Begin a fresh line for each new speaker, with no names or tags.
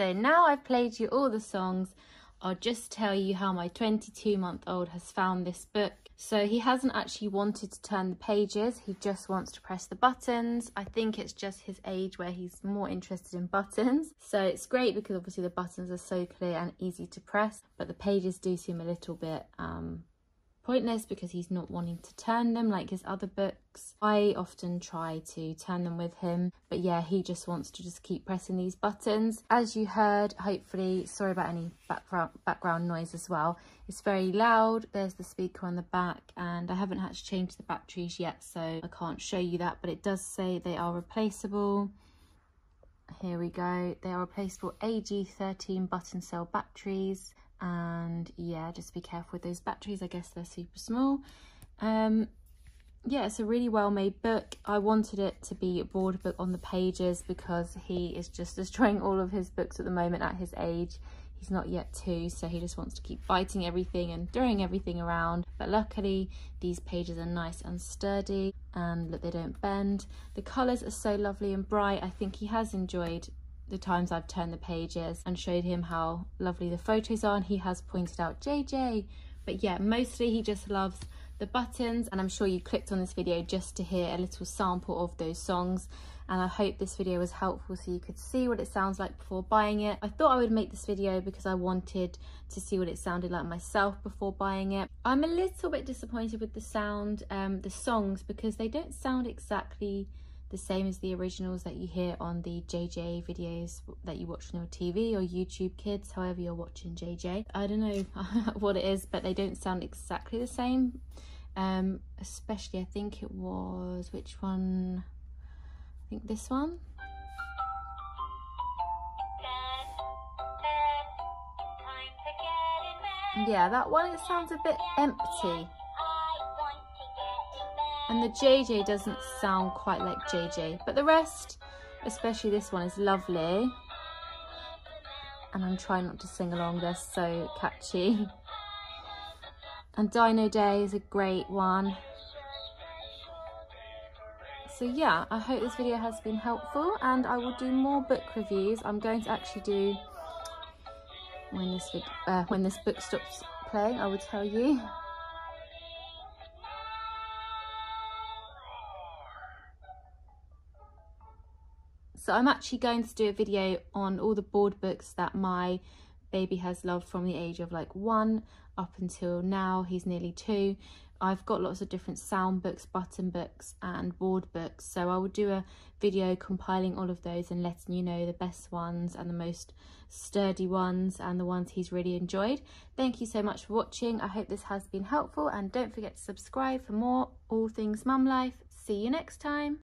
So now I've played you all the songs, I'll just tell you how my 22 month old has found this book. So he hasn't actually wanted to turn the pages, he just wants to press the buttons. I think it's just his age where he's more interested in buttons. So it's great because obviously the buttons are so clear and easy to press, but the pages do seem a little bit um, pointless because he's not wanting to turn them like his other books. I often try to turn them with him, but yeah, he just wants to just keep pressing these buttons. As you heard, hopefully, sorry about any background, background noise as well. It's very loud. There's the speaker on the back and I haven't had to change the batteries yet, so I can't show you that, but it does say they are replaceable. Here we go. They are replaceable AG13 button cell batteries and yeah just be careful with those batteries. I guess they're super small. Um yeah it's a really well made book. I wanted it to be a board book on the pages because he is just destroying all of his books at the moment at his age. He's not yet two so he just wants to keep biting everything and throwing everything around. But luckily these pages are nice and sturdy and look they don't bend. The colors are so lovely and bright. I think he has enjoyed the times I've turned the pages and showed him how lovely the photos are and he has pointed out JJ but yeah mostly he just loves the buttons and I'm sure you clicked on this video just to hear a little sample of those songs and I hope this video was helpful so you could see what it sounds like before buying it. I thought I would make this video because I wanted to see what it sounded like myself before buying it. I'm a little bit disappointed with the sound, um, the songs, because they don't sound exactly the same as the originals that you hear on the JJ videos that you watch on your TV or YouTube Kids, however you're watching JJ. I don't know what it is, but they don't sound exactly the same. Um, especially, I think it was, which one? I think this one. Yeah, that one, it sounds a bit empty. And the JJ doesn't sound quite like JJ, but the rest, especially this one, is lovely. And I'm trying not to sing along, they're so catchy. And Dino Day is a great one. So yeah, I hope this video has been helpful and I will do more book reviews. I'm going to actually do, when this, uh, when this book stops playing, I will tell you. So I'm actually going to do a video on all the board books that my baby has loved from the age of like one up until now. He's nearly two. I've got lots of different sound books, button books and board books. So I will do a video compiling all of those and letting you know the best ones and the most sturdy ones and the ones he's really enjoyed. Thank you so much for watching. I hope this has been helpful and don't forget to subscribe for more All Things Mum Life. See you next time.